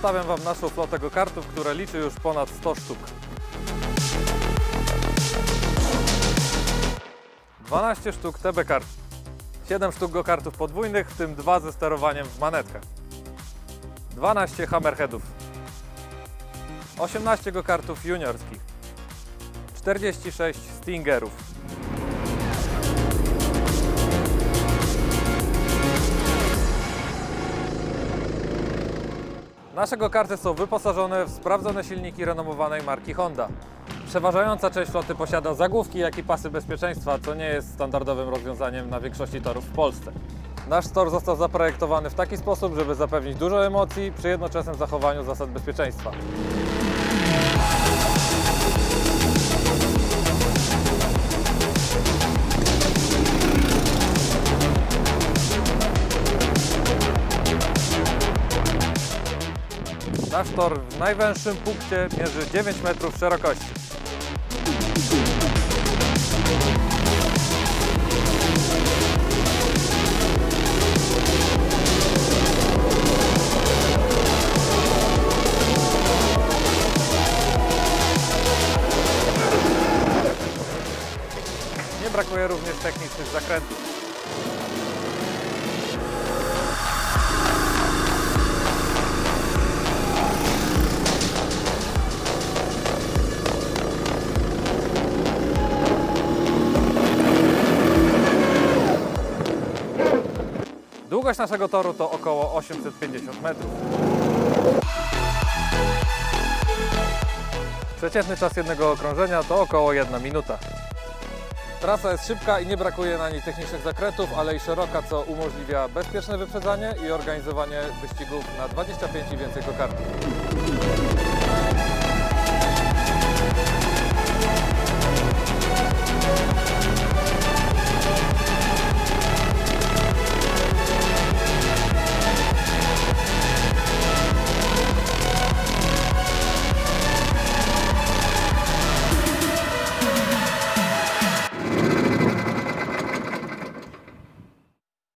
Przedstawiam Wam naszą flotę go-kartów, która liczy już ponad 100 sztuk. 12 sztuk TB kart, 7 sztuk go-kartów podwójnych, w tym dwa ze sterowaniem w manetkach, 12 hammerheadów, 18 go-kartów juniorskich, 46 stingerów, Nasze go-karty są wyposażone w sprawdzone silniki renomowanej marki Honda. Przeważająca część floty posiada zagłówki, jak i pasy bezpieczeństwa, co nie jest standardowym rozwiązaniem na większości torów w Polsce. Nasz tor został zaprojektowany w taki sposób, żeby zapewnić dużo emocji przy jednoczesnym zachowaniu zasad bezpieczeństwa. Nasz tor w najwęższym punkcie mierzy 9 metrów szerokości. Nie brakuje również technicznych zakrętów. Długość naszego toru to około 850 metrów. Przeciętny czas jednego okrążenia to około 1 minuta. Trasa jest szybka i nie brakuje na niej technicznych zakrętów, ale i szeroka, co umożliwia bezpieczne wyprzedzanie i organizowanie wyścigów na 25 i więcej kokartów.